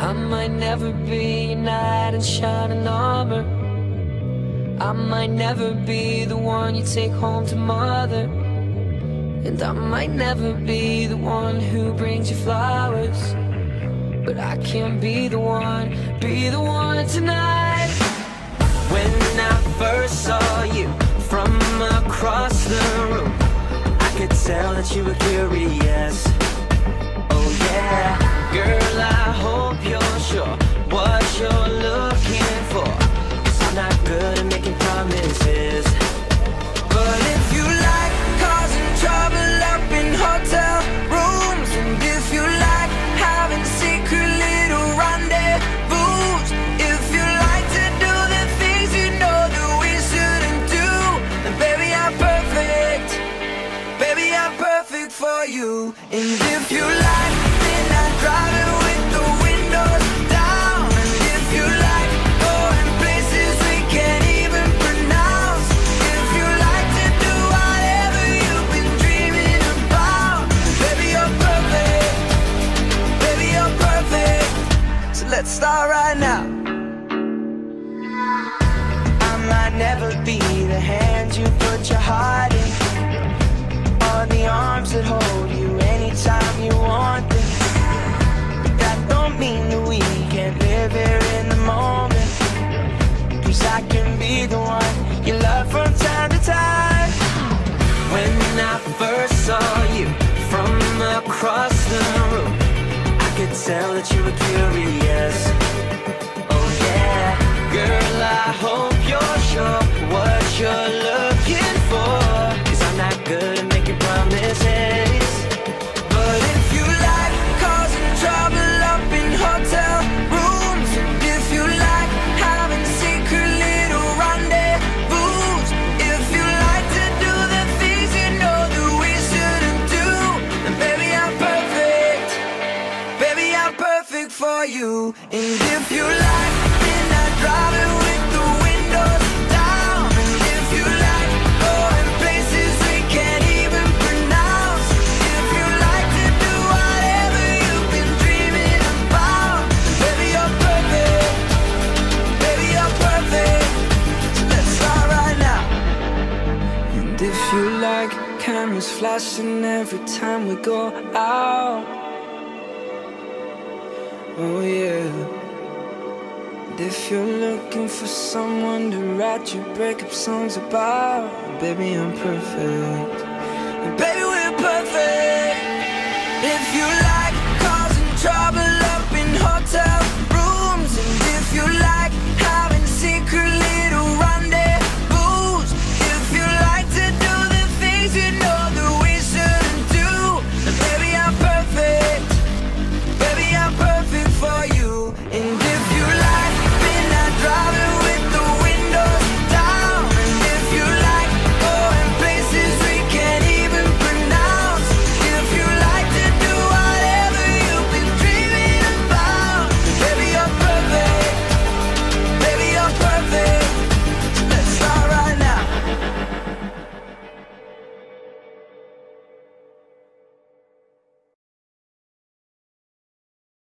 I might never be a knight in shining armor. I might never be the one you take home to mother. And I might never be the one who brings you flowers. But I can be the one, be the one tonight. When I first saw you from across the room, I could tell that you were curious. For you. And if you like, then I drive it with the windows down. And if you like, going places we can't even pronounce. If you like to do whatever you've been dreaming about, baby, you're perfect. Baby, you're perfect. So let's start right now. I might never be could tell that you were curious. Oh yeah, girl, I hope you're you. And if you like, then I drive it with the windows down. And if you like going places we can't even pronounce, if you like to do whatever you've been dreaming about, baby, you're perfect. Baby, you're perfect. So let's start right now. And if you like cameras flashing every time we go out. Oh yeah. And if you're looking for someone to write your breakup songs about, baby, I'm perfect. And